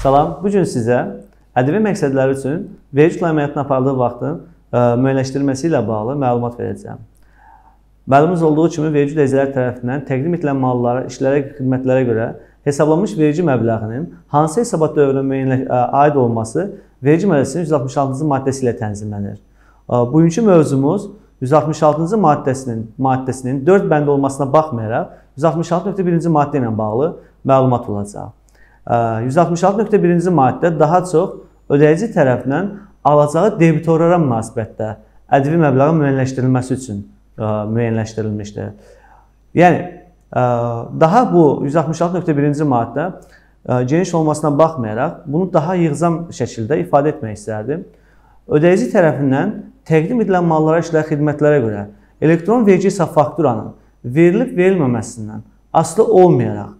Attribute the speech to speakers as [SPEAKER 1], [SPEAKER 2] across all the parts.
[SPEAKER 1] Salam, bu gün sizə ədəbi məqsədlər üçün vergi əməliyyatının aparıldığı vaxtın ə, müəyyənləşdirilməsi ilə bağlı məlumat verəcəyəm. Məlumunuz olduğu kimi vergi dəyərləri tərəfindən təqdim edilən mallara, işlərə, xidmətlərə görə hesablanmış vergi məbləğinin hansı hesabat dövrünə müəyyən aid olması vergi məcəlləsinin 166-cı maddəsi ilə tənzimlənir. Bugünkü mövzumuz 166-cı maddəsinin maddəsinin 4 bənd olmasına baxmayaraq 166.1-ci maddə ilə bağlı məlumat olacaq. 166.1-ci maddə daha çox ödəyici tərəfindən alacağı debitorlara münasibətdə ədəbi məbləğin müəyyənləşdirilməsi üçün müəyyənləşdirilmişdir. Yəni daha bu 166.1-ci maddə geniş olmasına baxmayaraq bunu daha yığcam şəkildə ifadə etmək istərdim. Ödəyici tərəfindən təqdim edilən mallara, işlərə, xidmətlərə görə elektron vergi hesab fakturanın verilib verilməməsindən asılı olmayaraq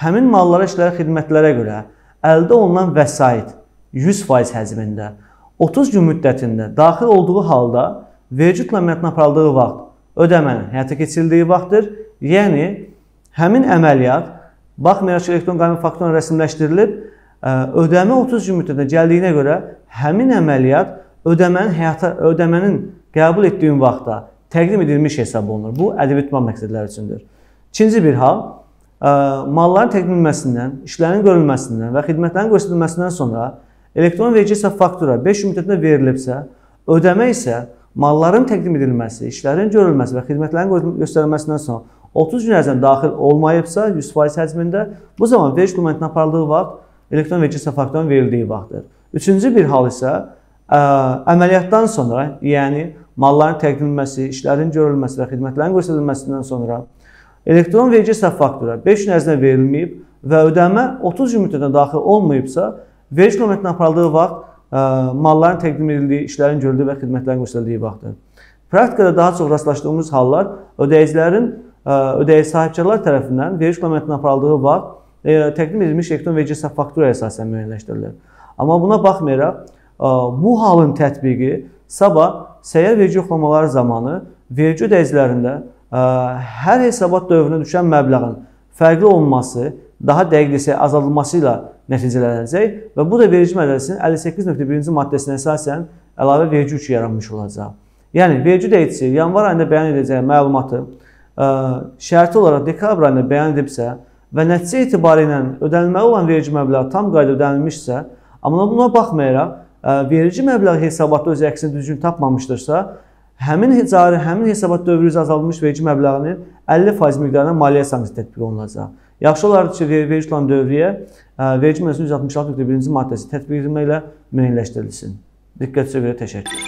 [SPEAKER 1] həmin mallara, işlərə, xidmətlərə görə əldə olunan vəsait 100% həcmində 30 gün müddətində daxil olduğu halda vergi əməliyyatının aparıldığı vaxt ödəmənin həyata keçirildiyi vaxtdır. Yəni həmin əməliyyat baxmayaraq elektron qayma fakturla rəsmiləşdirilib, ödəmə 30 gün müddətində gəldiyinə görə həmin əməliyyat ödəmənin həyata ödəmənin qəbul etdiyin vaxtda təqdim edilmiş hesab olunur. Bu ədəbi tutma məqsədləri üçündür. İkinci bir hal malların təqdim edilməsindən, işlərin görülməsindən və xidmətlərin göstərilməsindən sonra elektron vergi hesab faktura 5 gün müddətində verilibsə, ödəmə isə malların təqdim edilməsi, işlərin görülməsi və xidmətlərin göstərilməsindən sonra 30 gün ərzində daxil olmayıbsa 100% həcmində, bu zaman vergi dokumentinin aparıldığı vaxt elektron vergi fakturunun verildiyi vaxtdır. Üçüncü bir hal isə ə, əməliyyatdan sonra, yəni malların təqdim edilməsi, işlərin görülməsi və xidmətlərin göstərilməsindən sonra elektron vergi hesab faktura 5 gün ərzində verilməyib və ödəmə 30 gün müddətində daxil olmayıbsa, vergi dokumentinin aparıldığı vaxt ə, malların təqdim edildiyi, işlərin görüldüyü və xidmətlərin göstərildiyi vaxtdır. Praktikada daha çox rastlaşdığımız hallar ödəyicilərin ödəyici sahibkarlar tərəfindən vergi dokumentinin aparıldığı vaxt təqdim edilmiş elektron vergi hesab faktura əsasən müəyyənləşdirilir. Amma buna baxmayaraq bu halın tətbiqi sabah səyyar vergi yoxlamaları zamanı vergi ödəyicilərində hər hesabat dövrünə düşən məbləğin fərqli olması, daha dəqiq desək azaldılması ilə nəticələnəcək və bu da vergi məcəlləsinin 58.1-ci maddəsinə əsasən əlavə vergi yükü yaranmış olacaq. Yəni vergi ödəyicisi yanvar ayında bəyan edəcəyi məlumatı şərti olaraq dekabr ayında bəyan edibsə və nəticə etibarı ilə ödənilməli olan vergi məbləği tam qaydada ödənilmişsə, amma buna baxmayaraq vergi məbləği hesabatda öz əksini düzgün tapmamışdırsa, həmin cari, həmin hesabat dövrü üzrə azaldılmış vergi məbləğinin 50% miqdarında maliyyə sanksiyası tətbiq olunacaq. Yaxşı olardı ki, vergi plan dövrüyə vergi məcəlləsinin 166.1-ci maddəsi tətbiq edilməklə müəyyənləşdirilsin. Diqqətinizə görə təşəkkür.